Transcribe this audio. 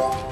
Hi.